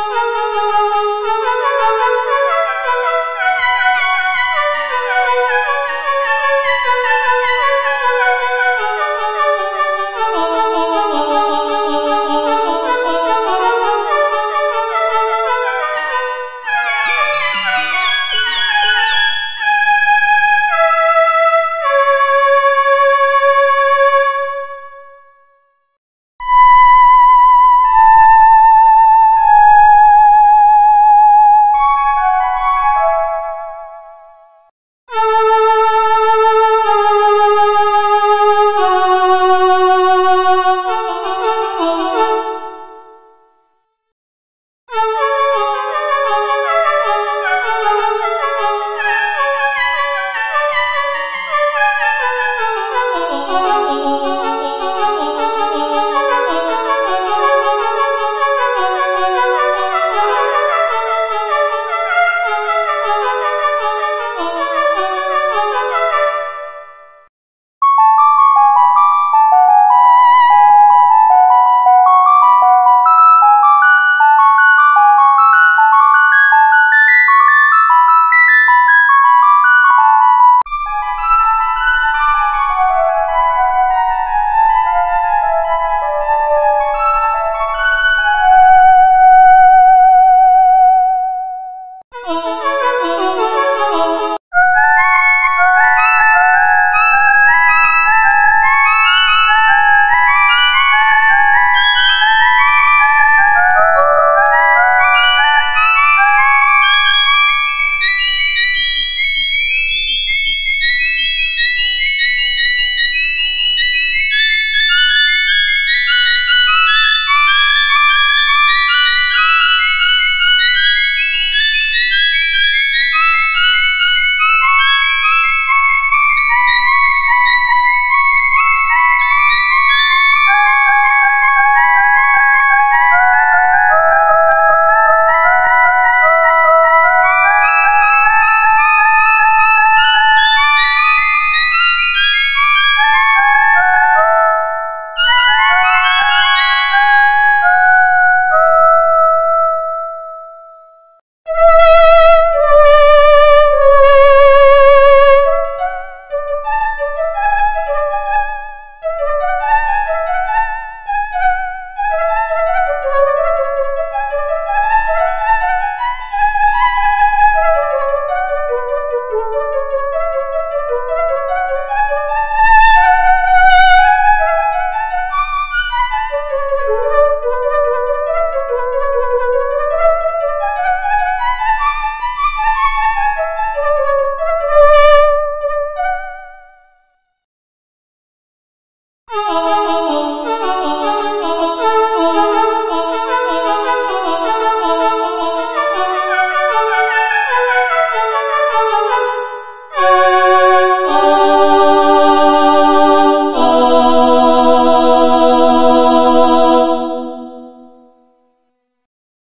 Oh!